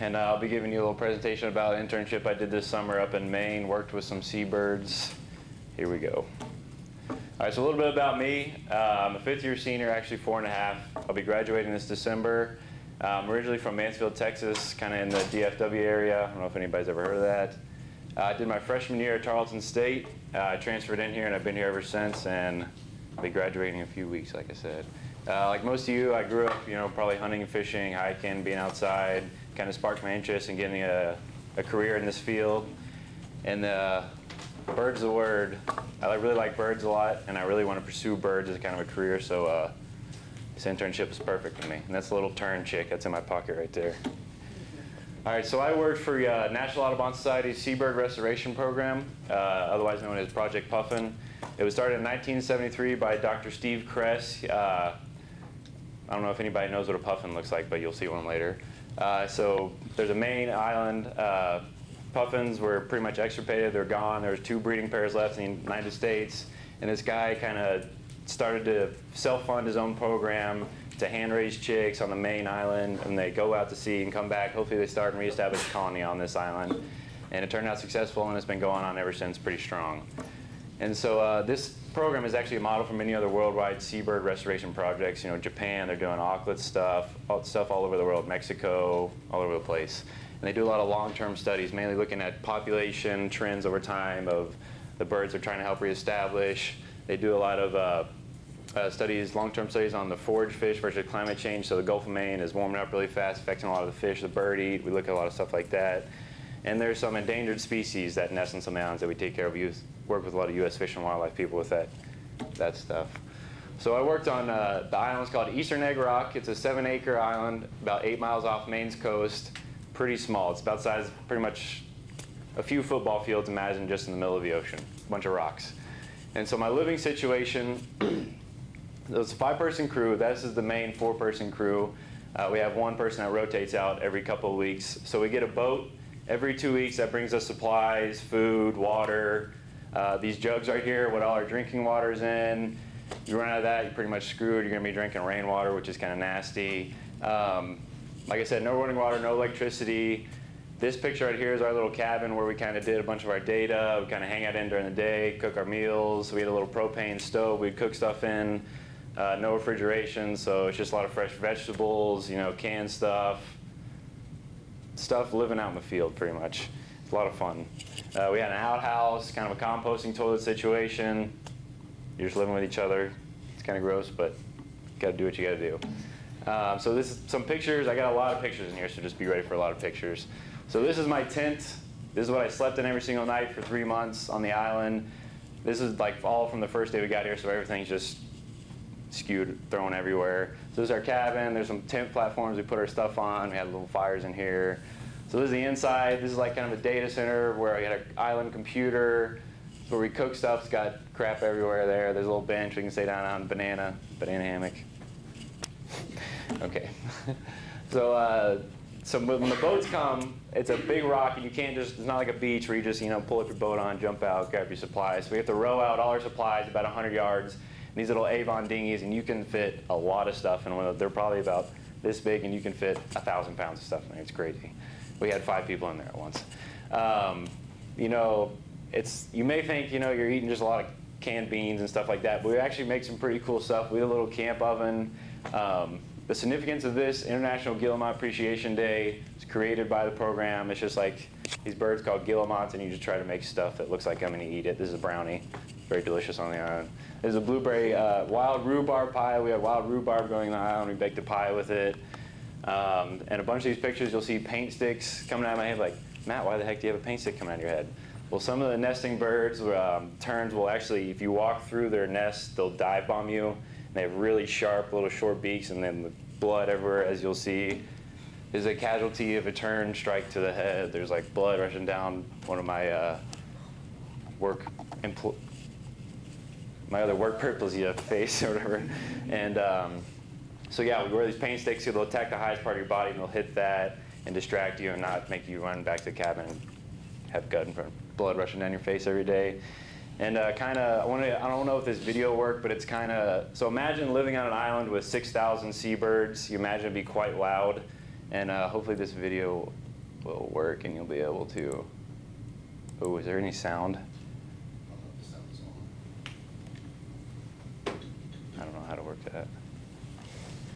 And I'll be giving you a little presentation about an internship I did this summer up in Maine, worked with some seabirds. Here we go. All right, so a little bit about me. Uh, I'm a fifth year senior, actually four and a half. I'll be graduating this December. I'm originally from Mansfield, Texas, kind of in the DFW area. I don't know if anybody's ever heard of that. I did my freshman year at Tarleton State. I transferred in here and I've been here ever since and I'll be graduating in a few weeks, like I said. Uh, like most of you, I grew up, you know, probably hunting and fishing, hiking, being outside, kind of sparked my interest in getting a, a career in this field. And uh, bird's the word. I really like birds a lot and I really want to pursue birds as kind of a career, so uh, this internship is perfect for me. And that's a little tern chick that's in my pocket right there. All right, so I worked for uh, National Audubon Society's Seabird Restoration Program, uh, otherwise known as Project Puffin. It was started in 1973 by Dr. Steve Kress. Uh, I don't know if anybody knows what a puffin looks like, but you'll see one later. Uh, so there's a main island. Uh, puffins were pretty much extirpated. They're gone. There's two breeding pairs left in the United States. And this guy kind of started to self-fund his own program to hand raise chicks on the main island, and they go out to sea and come back. Hopefully, they start and reestablish a colony on this island. And it turned out successful, and it's been going on ever since, pretty strong. And so uh, this program is actually a model for many other worldwide seabird restoration projects. You know, Japan, they're doing auklet stuff, all, stuff all over the world, Mexico, all over the place. And they do a lot of long-term studies, mainly looking at population trends over time of the birds they're trying to help reestablish. They do a lot of uh, uh, studies, long-term studies on the forage fish versus climate change. So the Gulf of Maine is warming up really fast, affecting a lot of the fish the bird eat. We look at a lot of stuff like that. And there's some endangered species that nest in some islands that we take care of. We work with a lot of U.S. Fish and Wildlife people with that, that stuff. So I worked on uh, the island's called Eastern Egg Rock. It's a seven-acre island about eight miles off Maine's coast. Pretty small. It's about size of pretty much a few football fields. Imagine just in the middle of the ocean, a bunch of rocks. And so my living situation it's a five-person crew. This is the main four-person crew. Uh, we have one person that rotates out every couple of weeks. So we get a boat every two weeks that brings us supplies, food, water. Uh, these jugs right here, what all our drinking water's in. You run out of that, you're pretty much screwed. You're gonna be drinking rainwater, which is kind of nasty. Um, like I said, no running water, no electricity. This picture right here is our little cabin where we kind of did a bunch of our data. We kind of hang out in during the day, cook our meals. We had a little propane stove we'd cook stuff in. Uh, no refrigeration, so it's just a lot of fresh vegetables, you know, canned stuff, stuff living out in the field pretty much. It's a lot of fun. Uh, we had an outhouse, kind of a composting toilet situation. You're just living with each other. It's kind of gross, but you got to do what you got to do. Um, so this is some pictures. I got a lot of pictures in here, so just be ready for a lot of pictures. So this is my tent. This is what I slept in every single night for three months on the island. This is like all from the first day we got here, so everything's just skewed, thrown everywhere. So this is our cabin. There's some tent platforms we put our stuff on. We had little fires in here. So this is the inside. This is like kind of a data center where we had an island computer where we cook stuff. It's got crap everywhere there. There's a little bench we can stay down on banana, banana hammock. okay. so uh, so when the boats come, it's a big rock, and you can't just, it's not like a beach where you just, you know, pull up your boat on, jump out, grab your supplies. So we have to row out all our supplies about 100 yards these little Avon dinghies, and you can fit a lot of stuff in one of. They're probably about this big, and you can fit a thousand pounds of stuff in there. It's crazy. We had five people in there at once. Um, you know, it's you may think you know you're eating just a lot of canned beans and stuff like that, but we actually make some pretty cool stuff. We have a little camp oven. Um, the significance of this International Guillemot Appreciation Day is created by the program. It's just like these birds called guillemots, and you just try to make stuff that looks like I'm going to eat it. This is a brownie, very delicious on the island. There's a blueberry uh, wild rhubarb pie. We had wild rhubarb going on the island. We baked a pie with it. Um, and a bunch of these pictures, you'll see paint sticks coming out of my head. Like, Matt, why the heck do you have a paint stick coming out of your head? Well, some of the nesting birds, um, terns, will actually, if you walk through their nest, they'll dive bomb you. And they have really sharp, little short beaks, and then the blood everywhere, as you'll see. Is a casualty of a tern strike to the head. There's like blood rushing down one of my uh, work empl- my other work purples, face or whatever. And um, so yeah, we wear these pain sticks. So they'll attack the highest part of your body, and they'll hit that and distract you, and not make you run back to the cabin and have gut blood rushing down your face every day. And uh, kind of, I want to, I don't know if this video worked, but it's kind of, so imagine living on an island with 6,000 seabirds. You imagine it'd be quite loud. And uh, hopefully this video will work and you'll be able to, oh, is there any sound? I don't know how to work that.